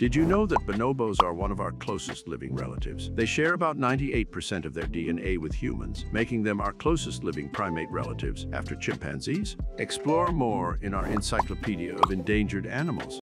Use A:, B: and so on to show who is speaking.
A: Did you know that bonobos are one of our closest living relatives? They share about 98% of their DNA with humans, making them our closest living primate relatives after chimpanzees. Explore more in our Encyclopedia of Endangered Animals.